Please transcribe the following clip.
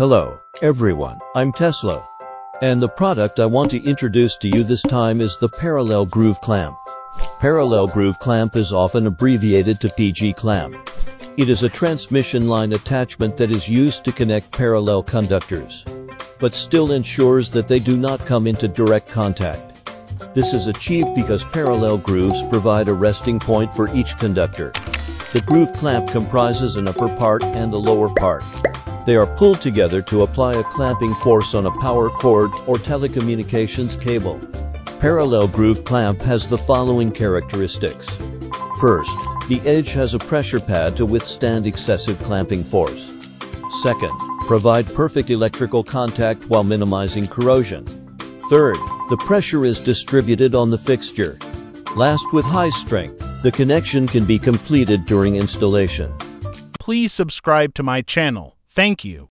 Hello, everyone. I'm Tesla. And the product I want to introduce to you this time is the Parallel Groove Clamp. Parallel Groove Clamp is often abbreviated to PG Clamp. It is a transmission line attachment that is used to connect parallel conductors, but still ensures that they do not come into direct contact. This is achieved because parallel grooves provide a resting point for each conductor. The groove clamp comprises an upper part and a lower part. They are pulled together to apply a clamping force on a power cord or telecommunications cable. Parallel groove clamp has the following characteristics. First, the edge has a pressure pad to withstand excessive clamping force. Second, provide perfect electrical contact while minimizing corrosion. Third, the pressure is distributed on the fixture. Last with high strength, the connection can be completed during installation. Please subscribe to my channel. Thank you.